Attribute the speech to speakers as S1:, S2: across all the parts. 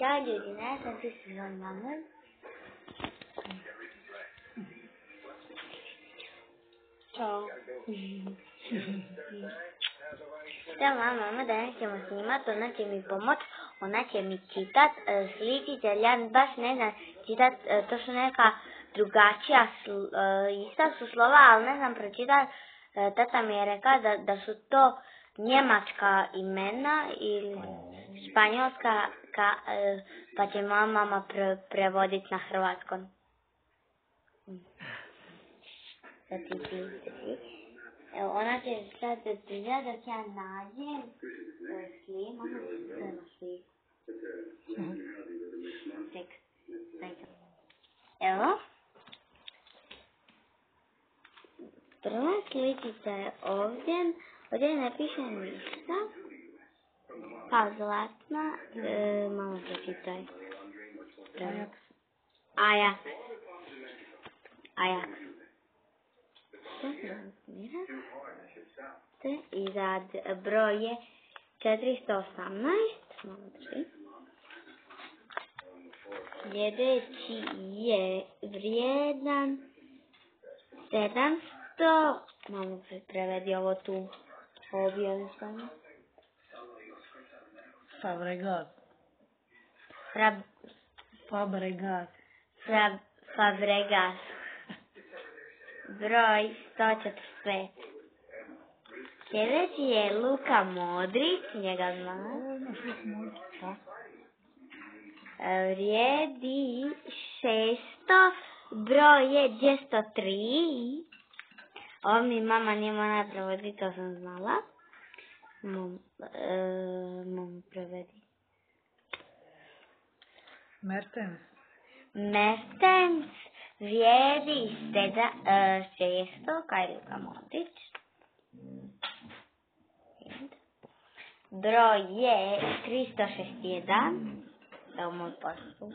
S1: Ljudi, ne znam ti se zove mama.
S2: Ćao.
S1: Da, mama, mama, danas ćemo snimat, ona će mi pomoć, ona će mi čitat e, sličice, jer ja baš ne znam čitat, e, to su neka drugačija, sl- e, ista su slova, ali ne znam pročitat, tata mi je rekao da, da su to njemačka imena ili španjolska, ka, e, pa će moja mama pre, prevodit na hrvatskom. Evo, ona će sad pričat dok ja nađem e, sliv, mama to je na sliv. Ček, čekaj. Evo. Prva sličica je ovdje, ovdje ne piše ništa. Pa zlatna, e, malo pročitaj.
S2: Ajax.
S1: Ajax. Ajax. Te iza d- broj je 418. Malo drži. Sljedeći je vrijedan 700. Malo pre- prevedi ovo tu. Ovo jednostavno.
S2: Fabregat.
S1: Frab,
S2: Fabregat.
S1: frab, Fabregas. Broj 145. Sljedeći je Luka Modrić, njega znam.
S2: Šta?
S1: E, Vrijedi 600, broj je 203. Ovo mi mama nije mora prevoditi, to sam znala. Mom, e, mom prevedi.
S2: Mertens.
S1: Mertens vrijedi seda, e, 600, kaj Luka Modrić. Broj je 361. Evo moj poslu.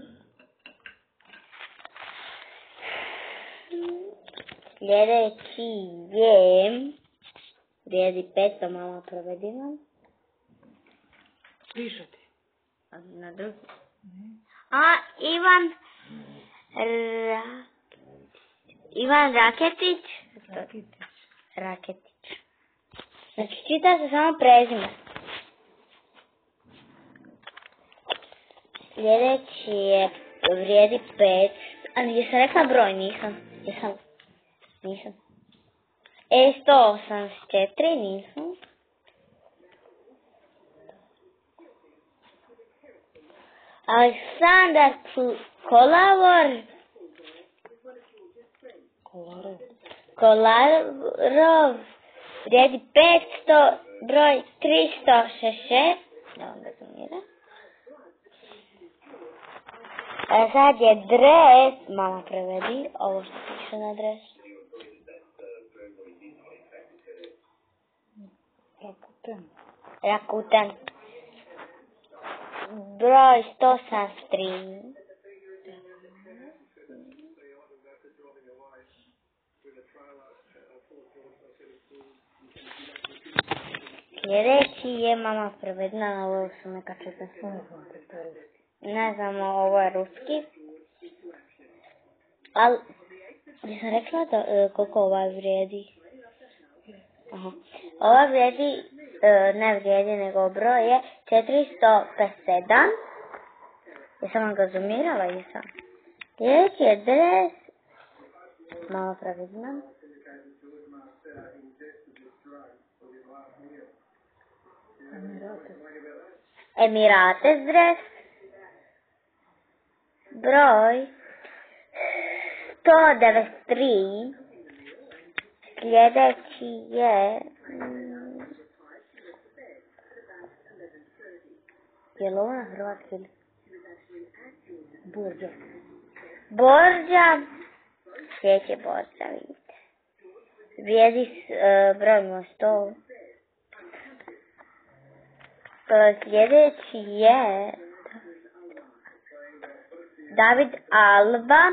S1: Sljedeći je... Vrijedi 500, malo provedi nam.
S2: Piše ti.
S1: A Na drugi. A, Ivan... Ra... Ivan Raketić.
S2: Rakitić.
S1: Raketić. Znači, čita se samo prezime. Sljedeći je vrijedi pet. A jesam rekla broj? Nisam. Jesam. Nisam. E, 184, nisam. Aleksandar Kolavor.
S2: Kolarov.
S1: Kolarov vrijedi 500, broj 366. Da vam rezumira. A sad je dres, mama prevedi, ovo što piše na dresu.
S2: Rakuten.
S1: Rakuten. Broj 173. Sljedeći je mama prevedena na ovo su neka
S2: Ne znam
S1: ovo je ruski. Ali, sam rekla da, e, koliko ova vrijedi? Aha. Ova vrijedi, ne vrijedi, nego broj je 457. Jesam vam ga zoomirala? Jesam. Sljedeći je dres. Malo pravidno.
S2: Emirate.
S1: Emirates dres. Broj 193. Sljedeći je... Je li ovo na hrvatski ili? Borđa. Sljedeći je Borđa, vidite. Vrijedi s- e, broj mu je 100. E, Sljedeći je David Alba.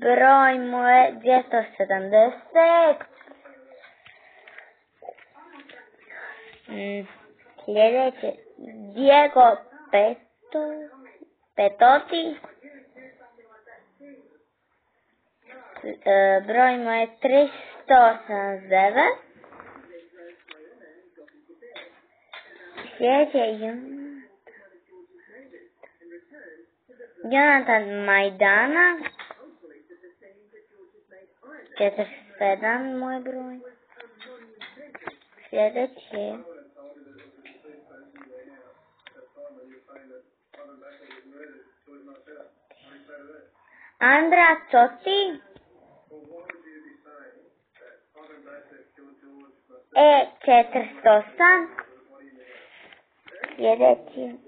S1: Broj mu je 270. Mm, Sljedeći Diego Pet, Peto, Petoti. E, broj mu je 389. Sljedeći je. Jonatan Majdana. 47 moj broj. Sljedeći je Andra Coti. E408. Sljedeći